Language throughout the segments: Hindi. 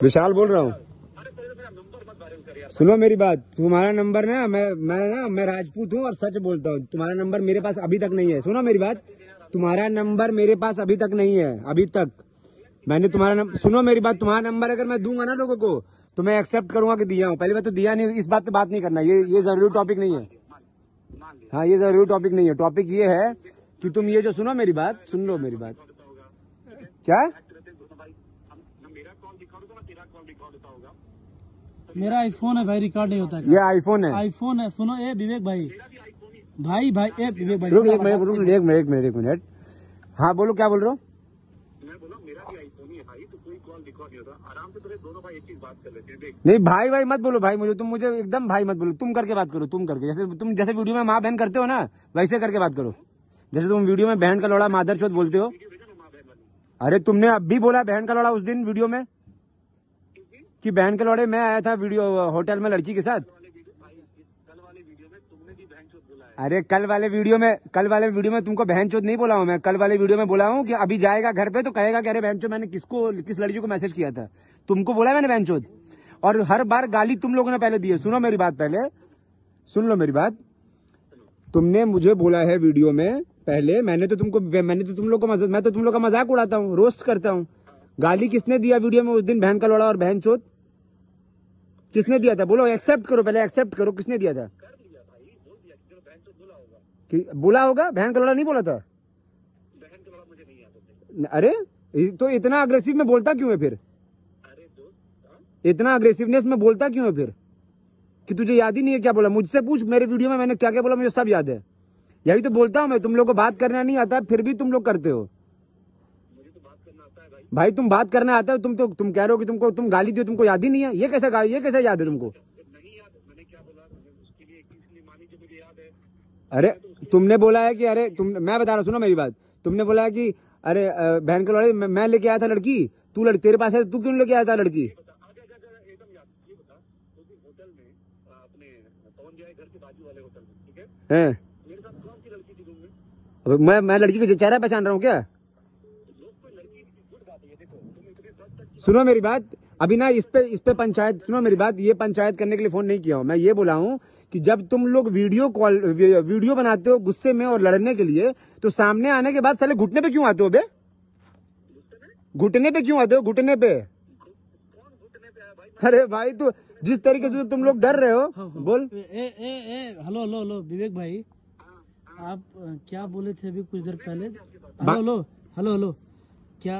विशाल बोल रहा हूँ। सुनो मेरी बात, तुम्हारा नंबर ना, मैं मैं ना, मैं राजपूत हूँ और सच बोलता हूँ। तुम्हारा नंबर मेरे पास अभी तक नहीं है। सुनो मेरी बात, तुम्हारा नंबर मेरे पास अभी तक नहीं है, अभी तक। मैंने तुम्हारा नंबर सुनो मेरी बात, तुम्हारा नंबर अगर मैं दूँगा ना लोगों को तो मैं एक्सेप्ट करूँगा कि दिया हूँ। पहली बात तो दिया नहीं, इस बात पे बात नहीं करना। ये ये ज़रूरी टॉपिक नहीं है। हाँ ये ज़रूरी टॉपिक नहीं है। टॉपिक ये है कि तुम ये जो, सुनो मेरी बात, सुन लो मेरी बात। क्या? मेरा आईफोन है भाई रिकॉर्ड नहीं होता ये आईफोन है। आईफोन है सुनो ए विवेक भाई। भाई भाई ए विवेक भाई रुक एक मिनट रुक एक मिनट एक मिनट एक मिनट। हाँ बोलो क्या बोल रहे हो? मैं बोला मेरा भी आईफोन ही है भाई तो कोई कॉल रिकॉर्ड नहीं होता। आराम से तेरे दोनों भाई एक चीज़ बात कर लेते हैं देख। नहीं भाई भाई मत बोलो भाई मुझे तुम मुझे एकदम भाई मत बोलो तुम करके बात करो तुम करके। जैसे तुम जैसे वीडियो में माँ बहन करते हो ना वैसे करके बात करो। जैसे तुम वीडियो में बहन का लोड़ा मादर चौथ बोलते हो। अरे तुमने अब भी बोला बहन का लौड़ा उस दिन वीडियो में? कि बहन के लौड़े मैं आया था वीडियो, होटल में लड़की के साथ। अरे कल वाले वीडियो में, कल वाले वीडियो में तुमको बहन चोत नहीं बोला हूँ मैं। कल वाले वीडियो में बोला हूँ कि अभी जाएगा घर पे तो कहेगा कि अरे बहन चोत मैंने किसको, किस लड़की को मैसेज किया था? तुमको बोला मैंने बहन चोत और हर बार गाली तुम लोगों ने पहले दी है। सुनो मेरी बात पहले। सुन लो मेरी बात। तुमने मुझे बोला है वीडियो में पहले, मैंने तो तुमको, मैंने तो तुम लोग को मैं तो तुम लोग का मज़ाक उड़ाता हूँ, रोस्ट करता हूँ। गाली किसने दिया वीडियो में उस दिन बहन का लौड़ा और बहन चोत किसने दिया था? बोलो एक्सेप्ट करो पहले एक्सेप्ट करो, किसने दिया था? कि बोला होगा? बहन का लौड़ा नहीं बोला था? अरे तो इतना अग्रेसिव में बोलता क्यों है फिर? इतना अग्रेसिवनेस में बोलता क्यों है फिर? कि तुझे याद ही नहीं है क्या बोला? मुझसे पूछ, मेरे वीडियो में मैंने क्या क्या बोला, मुझे सब याद है। यही तो बोलता हूँ मैं, तुम लोग को बात करना नहीं आता, फिर भी तुम लोग करते हो मुझे तो बात करना आता है भाई तुम बात करने आता हो तुम तो तुम कह रहे हो कि तुमको तुम गाली दियो तुमको याद ही नहीं है। ये कैसा गाली ये कैसे याद है तुमको? है अरे तुमने बोला है कि अरे तुम मैं बता रहा हूँ सुनो मेरी बात। तुमने बोला है कि अरे बहन के लड़े मैं, लेके आया था लड़की। तू लड़ तेरे पास है तू क्यों लेके आया था लड़की? वाले है। मैं मैं लड़की का चेहरा पहचान रहा हूँ क्या लोग कोई लड़की की गुड बात है ये देखो तुम इतने दस तक सुनो मेरी बात। अभी ना इस पे इस पे पंचायत सुनो मेरी बात ये पंचायत करने के लिए फ़ोन नहीं किया हूँ। मैं ये बोला हूँ कि जब तुम लोग वीडियो कॉल वीडियो बनाते हो गुस्से में और लड़ने के लिए तो सामने आने के बाद साले घुटने पे क्यों आते हो बे? घुटने पे क्यों आते हो? घुटने पे। अरे भाई तो जिस तरीके से तुम लोग डर रहे हो बोल। ए ए ए हेलो हेलो हेलो विवेक भाई आप क्या बोले थे अभी कुछ देर पहले? Hello hello hello hello. क्या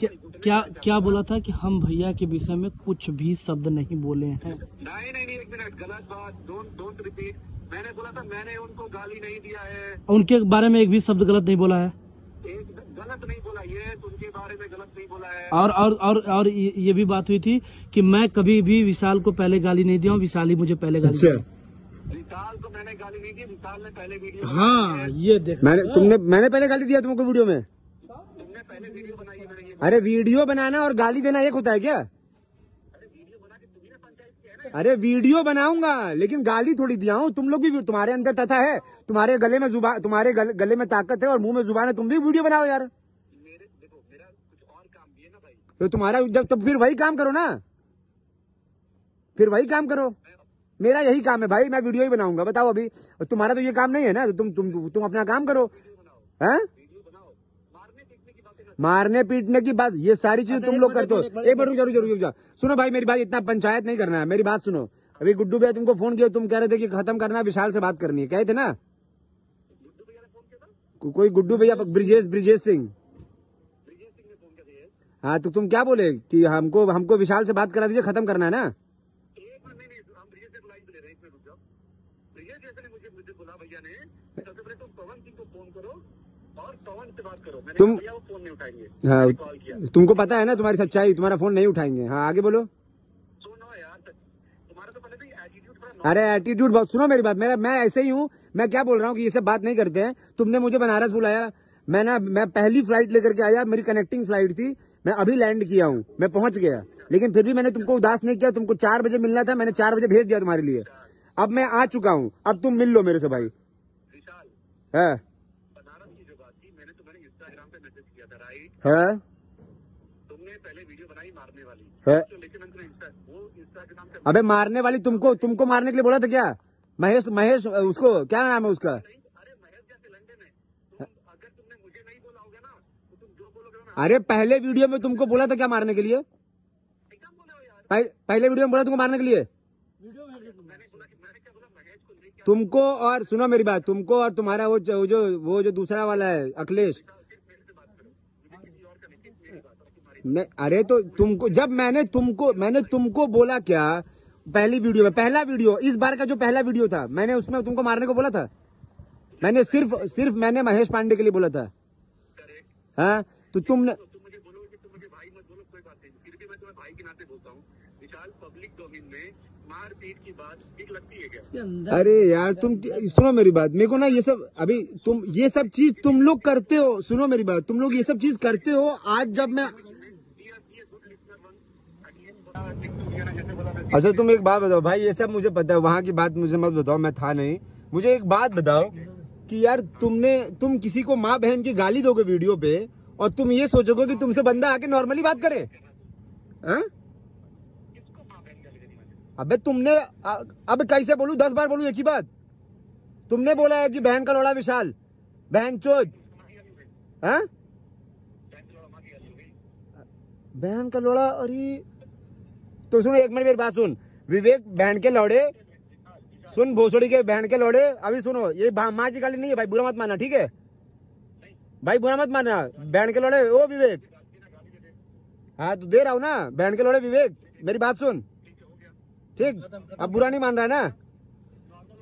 क्या क्या क्या बोला था कि हम भैया के विषय में कुछ भी शब्द नहीं बोले हैं? नहीं नहीं एक मिनट गलत बात डोंट डोंट रिपीट मैंने बोला था मैंने उनको गाली नहीं दिया है। उनके बारे में एक भी शब्द गलत नहीं बोला है? एक गलत नहीं बोला ये उनके बारे में गलत नहीं बोला है। और और और और ये भी बात हुई थी कि मैं कभी भी विशाल को पहले गाली नहीं दिया हूँ विशाल ही मुझे पहले गाली अच्छा। दिया। विशाल को मैंने गाली नहीं दी विशाल ने पहले वीडियो हाँ ये देख। मैंने तुमने मैंने पहले गाली दिया तुमको वीडियो में तुमने पहले वीडियो बनाई है मैंने ये अरे वीडियो बनाना और गाली देना एक होता है क्या? है अरे वीडियो बनाऊँगा लेकिन गाली थोड़ी दिया हूँ तुम लोग भी तुम्हारे अंदर तथा है तुम्हारे गले में ज़ुबान तुम्हारे गल, गले में ताकत है और मुँह में ज़ुबान है तुम भी वीडियो बनाओ यार। मेरे देखो मेरा कुछ और काम भी है ना भाई। तो तुम्हारा जब तब फिर वही काम करो ना। फिर वही काम करो। मेरा यही काम है भाई मैं वीडियो ही बनाऊँगा बताओ अभी। तुम्हारा तो ये काम नहीं है ना तो तुम तुम तुम अपना काम करो। हैं वीडियो बनाओ मारने पीटने की बातें ना मारने पीटने की बात ये सारी चीज़ें तुम लोग करते हो। एक एक मिनट रुक जाओ सुनो भाई मेरी बात इतना पंचायत नहीं करना है मेरी बात सुनो। अभी गुड्डू भैया तुमको फ़ोन किया तुम कह रहे थे कि खत्म करना विशाल से बात करनी है कहे थे ना? को- कोई गुड्डू भैया ब्रिजेश ब्रिजेश सिंह। हाँ तो तुम क्या बोले कि हमको हमको विशाल से बात करा दीजिए खत्म करना है ना? एक नहीं नहीं हम से ले रहे हैं एक मिनट रुक जाओ। ब्रिजेश जैसे ने मुझे मुझे बोला भैया ने सबसे पहले तुम पवन सिंह को फ़ोन करो और पवन से बात करो मैंने तुम- वो फ़ोन नहीं उठाएँगे हाँ कॉल किया तुमको पता है ना तुम्हारी सच्चाई तुम्हारा फ़ोन नहीं उठाएँगे। हाँ आगे बोलो। सुनो यार तुम्हारा तो पहले भी एटीट्यूड अरे एटीट्यूड बहुत सुनो मेरी बात मेरा मैं ऐसे ही हूँ मैं क्या बोल रहा हूँ कि ये सब बात नहीं करते हैं। तुमने मुझे बनारस बुलाया। मैं ना मैं पहली फ़्लाइट लेकर के आया मेरी कनेक्टिंग फ़्लाइट थी। मैं अभी लैंड किया हूँ मैं पहुँच गया। लेकिन फिर भी मैंने तुमको उदास नहीं किया तुमको चार बजे मिलना था मैंने चार बजे भेज दिया तुम्हारे लिए। अब मैं आ चुका हूँ अब तुम मिल लो मेरे से भाई। विशाल। है बनारस की जो बात थी मैंने तुम्हें इंस्टाग्राम पे मैसेज किया था राइट है? तुमने पहले वीडियो बनाई मारने वाली। है? तो लेकिन वो इंस्टाग्राम से अबे मारने वाली तुमको तुमको मारने के लिए बोला था क्या? महेश महेश उसको क्या नाम है उसका? अरे महेश जैसे लंडन है। तुम अगर तुमने मुझे नहीं बोला होगा ना तो तुम जो बोलोगे ना। अरे पहले वीडियो में तुमको बोला था क्या मारने के लिए? एकदम बोले हो यार। पहले वीडियो में बोला तुमको मारने के लिए? वीडियो भेज मैंने बोला कि मैंने क्या बोला महेश को तुमको और सुनो मेरी बात तुमको और तुम्हारा वो जो वो जो दूसरा वाला है अखिलेश आओ, सिर्फ़ मेरे से बात करो मुझे किसी और का नहीं सिर्फ़ नहीं अरे तो तुमको जब मैंने तुमको मैंने तुमको बोला क्या पहली वीडियो में पहला वीडियो इस बार का जो पहला वीडियो था मैंने उसमें तुमको मारने को बोला था? मैंने सिर्फ़ सिर्फ़ मैंने महेश पांडे के लिए बोला था। हाँ? तो तुमने तो तुम मुझे बोलोगे कि तुम मुझे भाई मत बोलो कोई बात नहीं। फिर भी मैं तुम्हें भाई के नाते बोलता हूँ। विशाल पब्लिक डोमेन में मारपीट की बात ठीक लगती है क्या? इसके अंदर अरे यार तुम सुनो मेरी बात। मेरे को ना ये सब अभी तुम ये सब चीज़ तुम लोग करते हो। सुनो मेरी बात। तुम लोग ये सब चीज़ करते हो। आज जब मैं अच्छा तुम एक बात बताओ। भाई, ये सब मुझे पता है। वहाँ की बात मुझे मत बताओ, मैं था नहीं। मुझे एक बात बताओ कि यार, तुमने, तुम किसी को माँ बहन की गाली दोगे वीडियो पे और तुम ये सोचोगे कि तुमसे बंदा आके नॉर्मली बात करे? हाँ? अबे, तुमने अब कैसे बोलूँ? दस बार बोलूँ एक ही बात। तुमने बोला है कि बहन का लोड़ा विशाल, बहन चोद। हाँ? बहन का लोड़ा, अरे तो सुनो, एक मिनट मेरी बात सुन। विवेक, बहन के लौड़े। सुन, भोसड़ी के बहन के लौड़े। अभी सुनो, ये माँ की गाली नहीं है, भाई बुरा मत मानना, ठीक है? भाई बुरा मत मानना, बहन के लौड़े, ओ विवेक। हाँ तो दे रहा हूँ ना, बहन के लौड़े विवेक, मेरी बात सुन। ठीक? अब बुरा नहीं मान रहा है ना?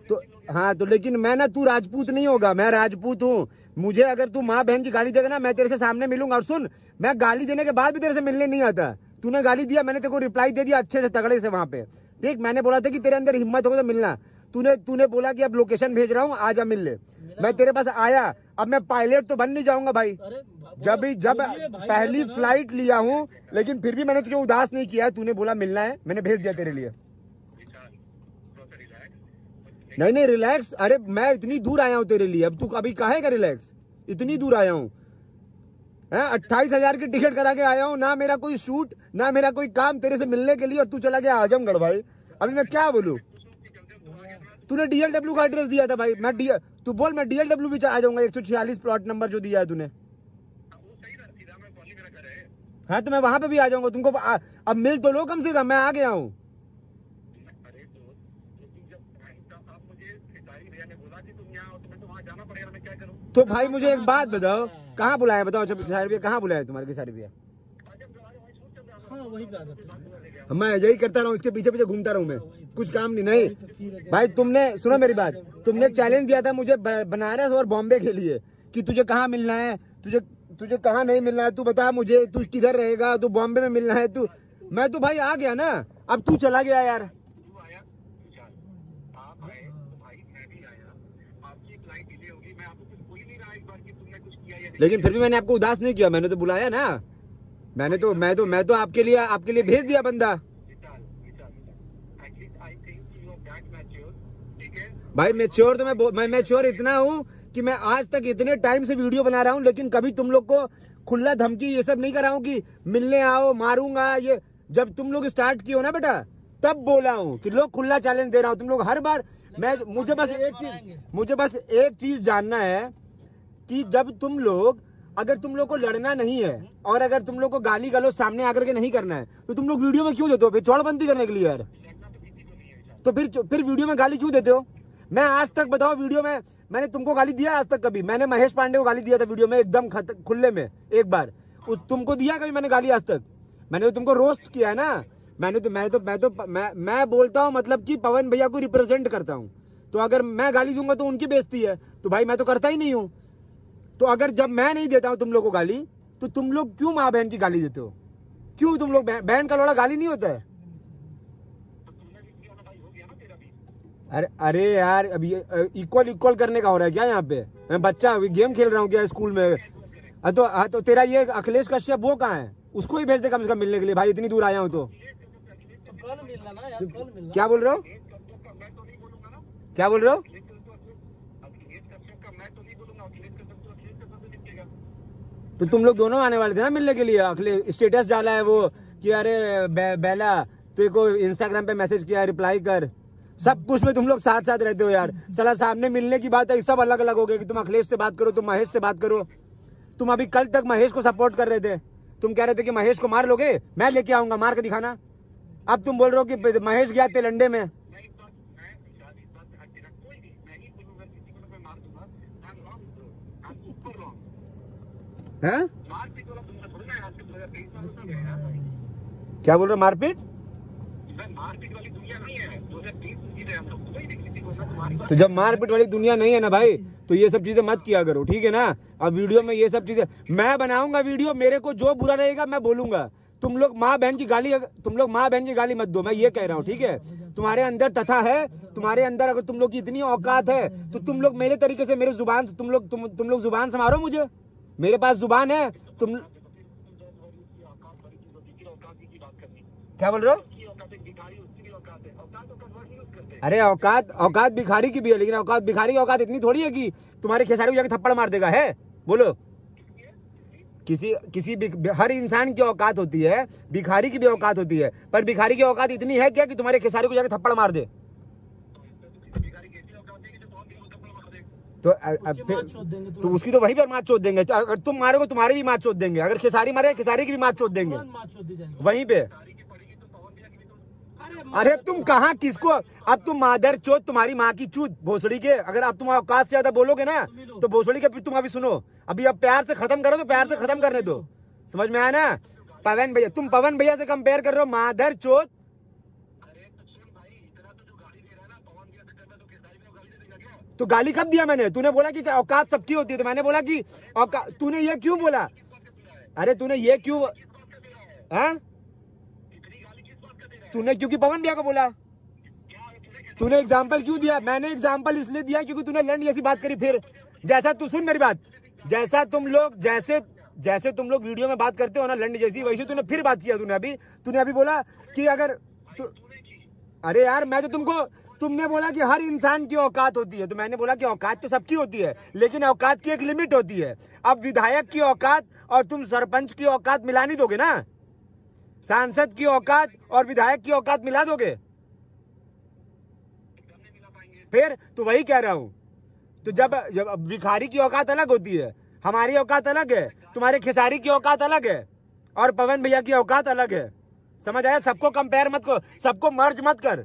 तो हाँ तो लेकिन मैं ना, तू राजपूत नहीं होगा, मैं राजपूत हूँ। मुझे अगर तू माँ बहन की गाली देगा ना, मैं तेरे से सामने मिलूँगा। और सुन, मैं गाली देने के बाद भी तेरे से मिलने नहीं आता। तूने गाली दिया मैंने तेरे को रिप्लाई दे दिया अच्छे से तगड़े से वहाँ पे। ठीक मैंने बोला था कि तेरे अंदर हिम्मत होगा तो मिलना। तूने तूने बोला कि अब लोकेशन भेज रहा हूँ आजा मिल ले। मैं तेरे पास आया अब मैं पायलट तो बन नहीं जाऊँगा भाई। जब भी जब पहली फ़्लाइट लिया हूँ लेकिन फिर भी मैंने तुझे उदास नहीं किया। तूने बोला मिलना है मैंने भेज दिया तेरे लिए। नहीं नहीं रिलैक्स अरे मैं इतनी दूर आया हूँ तेरे लिए। अब तू अभी काहे का रिलैक्स इतनी दूर आया हूँ। अट्ठाईस हज़ार की टिकट करा के आया हूँ। ना मेरा कोई शूट ना मेरा कोई काम तेरे से मिलने के लिए और तू चला गया आजमगढ़ भाई। अभी मैं क्या बोलूँ? तूने डीएलडब्ल्यू का एड्रेस दिया था भाई। मैं डी तू बोल मैं डीएलडब्ल्यू भी आ जाऊँगा। एक सौ छियालीस प्लॉट नंबर जो दिया है तूने। हाँ तो मैं वहाँ पे भी आ जाऊँगा। तुमको आ, अब मिल तो लो कम से कम मैं आ गया हूँ। तो तो तो तो भाई मुझे एक बात बताओ। कहाँ बुलाया बताओ सारी भैया कहाँ बुलाया तुम्हारे सारी भैया हाँ हैं मैं यही करता रहा हूँ इसके पीछे पीछे घूमता रहूँ मैं। कुछ काम नहीं नहीं। भाई तुमने सुनो मेरी बात। तुमने चैलेंज दिया था मुझे बनारस और बॉम्बे के लिए कि तुझे कहाँ मिलना है? तुझे तुझे कहाँ नहीं मिलना है? तू बता मुझे तू किधर रहेगा? तू बॉम्बे में मिलना है? तू मैं तो भाई आ गया ना। अब तू चला गया यार तू आया विशाल आप आए तो भाई मैं भी आया आपकी फ़्लाइट डिले होगी। मैं आपको कुछ बोल नहीं रहा इस बार कि तुमने कुछ किया या नहीं लेकिन फिर भी मैंने आपको उदास नहीं किया मैंने तो बुलाया ना। मैंने तो मैं तो मैं तो आपके लिए आपके लिए भेज दिया बंदा। भाई मेच्योर तो मैं मैं मेच्योर इतना हूँ कि मैं आज तक इतने टाइम से वीडियो बना रहा हूँ लेकिन कभी तुम लोग को खुला धमकी ये सब नहीं कर रहा हूँ कि मिलने आओ मारूँगा ये जब तुम लोग स्टार्ट किए हो ना बेटा? तब बोला हूँ कि लोग खुला चैलेंज दे रहा हूँ। तुम लोग हर बार मैं मुझे बस एक चीज़ मुझे बस एक चीज़ जानना है कि जब तुम लोग अगर तुम लोग को लड़ना नहीं है और अगर तुम लोग को गाली गलो सामने आकर के नहीं करना है तो तुम लोग वीडियो में क्यों देते हो? फिर चौड़बंदी करने के लिए यार। तो फिर फिर वीडियो में गाली क्यों देते हो? मैं आज तक बताओ वीडियो में मैंने तुमको गाली दिया आज तक कभी? मैंने महेश पांडे को गाली दिया था वीडियो में एकदम खुले में एक बार। उस तुमको दिया कभी मैंने गाली आज तक? मैंने तो तुमको रोस्ट किया है ना। मैंने तो मैं तो मैं तो मैं मैं बोलता हूँ मतलब कि पवन भैया को रिप्रेजेंट करता हूँ। तो अगर मैं गाली दूँगा तो उनकी बेइज्जती है। तो भाई मैं तो करता ही नहीं हूँ। तो अगर जब मैं नहीं देता हूँ तुम लोग को गाली तो तुम लोग क्यों माँ बहन की गाली देते हो? क्यों तुम लोग बहन का लोड़ा गाली नहीं होता है? अरे अरे यार, अभी इक्वल इक्वल करने का हो रहा है क्या यहाँ पे? मैं बच्चा अभी गेम खेल रहा हूँ क्या स्कूल में? तो तो तेरा ये अखिलेश कश्यप वो कहाँ है? उसको ही भेज दे कम से कम मिलने के लिए। भाई इतनी दूर आया हूँ तो। क्या बोल रहे हो? क्या बोल रहे हो? तो नहीं बोलूँगा। अखिलेश कश्यप तो तो तुम लोग दोनों आने वाले थे ना मिलने के लिए? अखिलेश स्टेटस डाला है वो कि अरे बे, बेला तेरे को इंस्टाग्राम पे मैसेज किया रिप्लाई कर। सब कुछ में तुम लोग साथ साथ रहते हो यार। साला सामने मिलने की बात है सब अलग अलग हो गए कि तुम अखिलेश से बात करो तुम महेश से बात करो। तुम अभी कल तक महेश को सपोर्ट कर रहे थे। तुम कह रहे थे कि महेश को मार लोगे? मैं लेके आऊँगा मार के दिखाना। अब तुम बोल रहे हो कि महेश गया तेलंडे में? है? क्या बोल रहे मारपीट? तो जब मारपीट वाली दुनिया नहीं है ना भाई तो ये सब चीज़ें मत किया करो, ठीक है ना? अब वीडियो में ये सब चीज़ें मैं बनाऊँगा वीडियो, मेरे को जो बुरा रहेगा मैं बोलूँगा। तुम लोग माँ बहन की गाली तुम लोग माँ बहन की गाली मत दो, मैं ये कह रहा हूँ, ठीक है? तुम्हारे अंदर तथा है, तुम्हारे अंदर अगर तुम लोग की इतनी औकात है तो तुम लोग मेरे तरीके से मेरे ज़ुबान तुम लोग तुम तुम लोग ज़ुबान से मारो मुझे। मेरे पास ज़ुबान है, तुम क्या बोल रहे हो? अरे औकात औकात भिखारी की भी है, लेकिन औकात भिखारी की औकात इतनी थोड़ी है कि तुम्हारे खेसारी को जाके थप्पड़ मार देगा, है? बोलो। किसी किसी हर इंसान की औकात होती है भिखारी की भी औकात होती है पर भिखारी की औकात इतनी है क्या कि तुम्हारे खेसारी को जाकर थप्पड़ मार दे? तो फिर- तो। उसकी तो वहीं पर मात चोट देंगे। अगर तुम मारोगे तुम्हारी भी मात चोट देंगे। अगर खेसारी मारे खेसारी की भी मात चोट देंगे। वहीं पे भिखारी की पड़ेगी तो पवन भैया की भी तो अरे तुम कहाँ किसको? अब तुम मादर चोत तुम्हारी माँ की चूत, भोसड़ी के। अगर आप तुम औकात से ज़्यादा बोलोगे ना तो भोसड़ी के तुम अभी सुनो। अभी अब प्यार से खत्म करो तो प्यार से खत्म करने दो। समझ में आया ना? पवन भैया, तुम पवन भैया से कंपेयर कर रहे हो, मादर चोत तो गाली कब दिया मैंने? तूने बोला कि औकात सबकी होती है तो मैंने बोला कि औकात तूने ये क्यों बोला? अरे तूने ये क्यों हाँ इतनी गाली किस बात का दे रहा है तूने क्योंकि पवन भैया को बोला। तूने एग्ज़ाम्पल क्यों दिया? मैंने एग्ज़ाम्पल इसलिए दिया क्योंकि तूने लंड जैसी बात करी फिर जैसा तू सुन मेरी बात। जैसा तुम लोग जैसे जैसे तुम लोग वीडियो में बात करते हो ना लंड जैसी वैसे तूने फिर बात किया तूने अभी। तूने अभी बोला कि अगर तु, अरे यार मैं तो तुमको तुमने बोला कि हर इंसान की औकात होती है। तो मैंने बोला कि औकात तो सबकी होती है लेकिन औकात की एक लिमिट होती है। अब विधायक की औकात और तुम सरपंच की औकात मिला नहीं दोगे ना? सांसद की औकात और विधायक की औकात मिला दोगे? फिर तो वही कह रहा हूँ। तो जब जब भिखारी की औकात अलग होती है, हमारी औकात अलग है, तुम्हारे खेसारी की औकात अलग है, और पवन भैया की औकात अलग है। समझ आया? सबको कंपेयर मत कर, सबको मर्ज मत कर।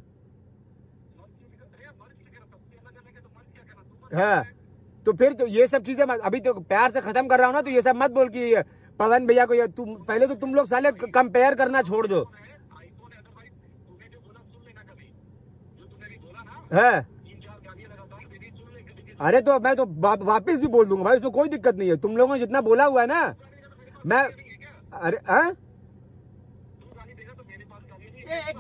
हाँ तो फिर तो ये सब चीज़ें अभी तो प्यार से खत्म कर रहा हूँ ना तो ये सब मत बोल कि पवन भैया को ये तुम पहले तो तुम लोग साले कंपेयर करना छोड़ दो। है? अरे तो मैं तो वा, वापिस भी बोल दूँगा भाई उसमें कोई दिक्कत नहीं है। तुम लोगों ने जितना बोला हुआ है ना मैं अरे मिनट,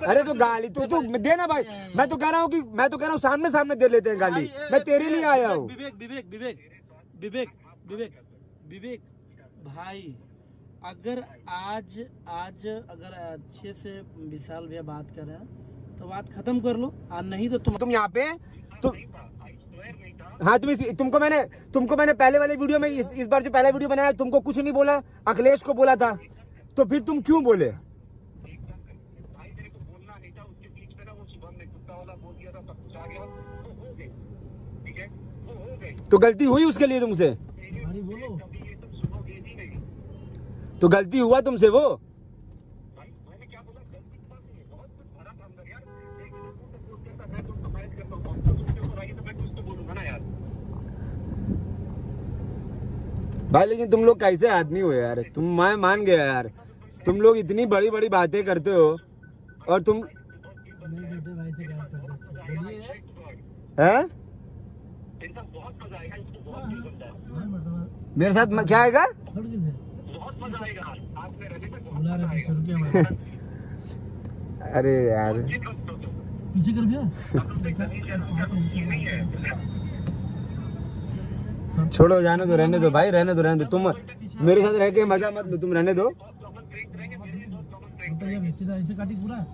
अरे तो गाली तू तू देना भाई। मैं तो कह रहा हूँ कि मैं तो कह रहा हूँ सामने सामने दे लेते हैं गाली। मैं तेरे लिए आया हूँ। विवेक विवेक विवेक विवेक विवेक विवेक भाई। अगर आज आज अगर अच्छे से विशाल भैया बात कर रहे हैं तो बात खत्म कर लो। और नहीं तो तुम तुम यहाँ पे तुम हाँ तुम इस, तुमको मैंने तुमको मैंने पहले वाले वीडियो में इस, इस बार जो पहला वीडियो बनाया तुमको कुछ नहीं बोला अखिलेश को बोला था। तो फिर तुम क्यों बोले? आ तो गलती हुई उसके लिए तुमसे भारी बोलो कभी ये सब सुनो गई ही नहीं तो गलती हुआ तुमसे वो? भाई, लेकिन तुम लोग कैसे आदमी हो यार? तुम मैं मान गया यार। तुम लोग इतनी बड़ी बड़ी बातें करते हो और तुम हो। मेरे साथ क्या आएगा? अरे यार। दोस्तों को पीछे कर भैया। है। छोड़ो जाने दो रहने दो भाई रहने दो रहने दो। तुम मेरे साथ रह के मज़ा मत लो तुम रहने दो। तो ऐसे काटी पूरा।